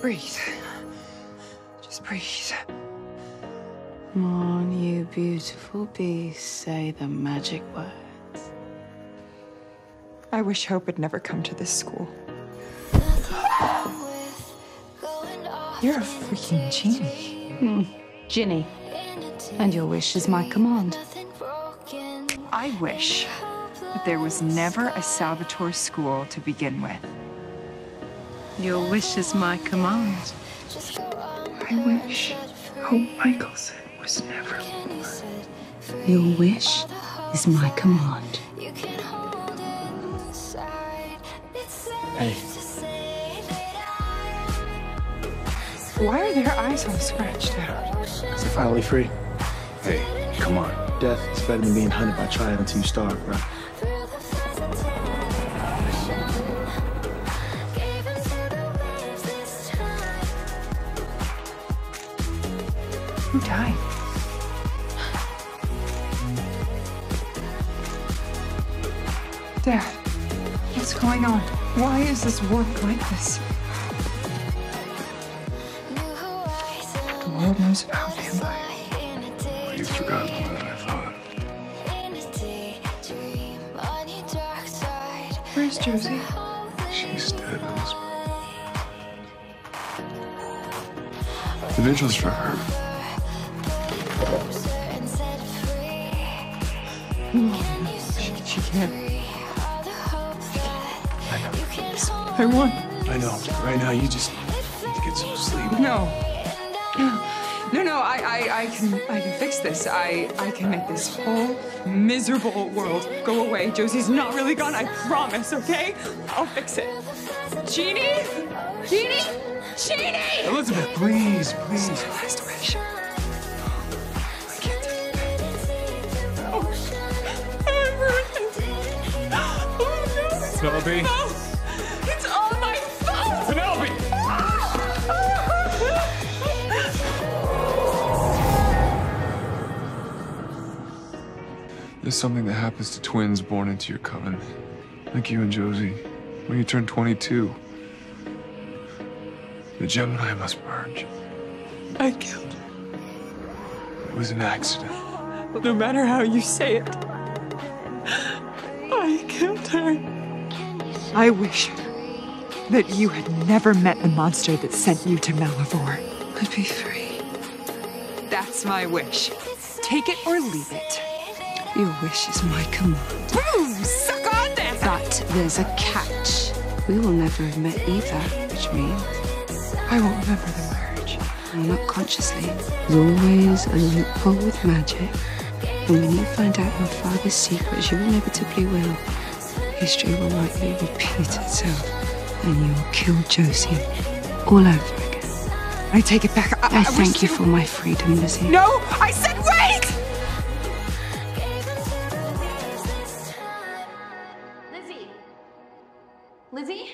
Breathe. Just breathe. Come on, you beautiful beast, say the magic words. I wish Hope had never come to this school. You're a freaking genie. Hmm, Ginny. And your wish is my command. I wish that there was never a Salvatore school to begin with. Your wish is my command. I wish Hope Mikaelson was never born. Your wish is my command. Hey, Why are their eyes all scratched out? is it finally free? Hey, come on. Death is better than being hunted by trying until you starve, bro. Who died? Dad, what's going on? Why is this work like this? The world knows about vampires. You've forgotten more than I thought. Where's Josie? She's dead, Elizabeth. The vigil's for her. She, she can't. I know. I won. I know. Right now, you just need to get some sleep. No. No, no, I, I, I can, I can fix this. I, I can make this whole miserable world go away. Josie's not really gone. I promise. Okay? I'll fix it. Jeannie, Jeannie, Jeannie. Elizabeth, please, please. Last wish. Oh, I ruined it. No, Penelope. my. It's all my fault. Penelope! There's something that happens to twins born into your coven. Like you and Josie. When you turn 22, the Gemini must merge. I killed her. It was an accident. No matter how you say it, I killed her. I wish that you had never met the monster that sent you to Malivore. I'd be free. That's my wish. Take it or leave it. Your wish is my command. Boom! Suck on that! But there's a catch. We will never have met either, which means, I won't remember the merge. not consciously, there's always a loophole with magic. And when you find out your father's secrets, you inevitably will. History will likely repeat itself, and you'll kill Josie all over again. I take it back. I, I I thank you for my freedom, Lizzie. No! I said wait! Lizzie! Lizzie?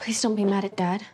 Please don't be mad at Dad.